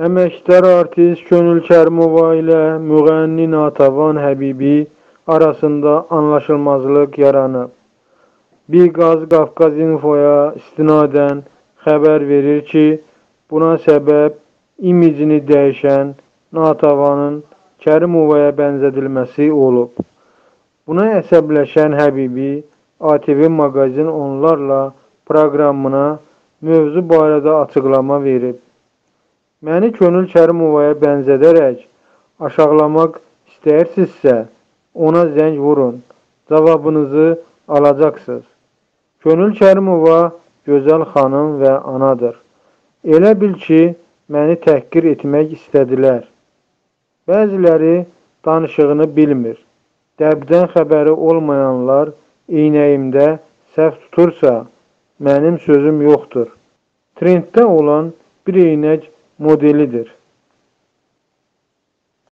Əməkdar artist Könül Kərimova ilə müğənni Natəvan Həbibi arasında anlaşılmazlıq yaranıb. Biqaz Qafqaz İnfoya istinadən xəbər verir ki, buna səbəb imicini dəyişən Natəvanın Kərimovaya bənzədilməsi olub. Buna əsəbləşən Həbibi ATV Maqazin onlarla proqramına mövzu barədə açıqlama verib. Məni Könül Kərimovaya bənzədərək aşağılamaq istəyirsinizsə, ona zəng vurun, cavabınızı alacaqsınız. Könül Kərimova gözəl xanım və anadır. Elə bil ki, məni təhqir etmək istədilər. Bəziləri danışığını bilmir. Dəbdən xəbəri olmayanlar eynəyimdə səhv tutursa, mənim sözüm yoxdur. Trenddə olan bir eynək modelidir.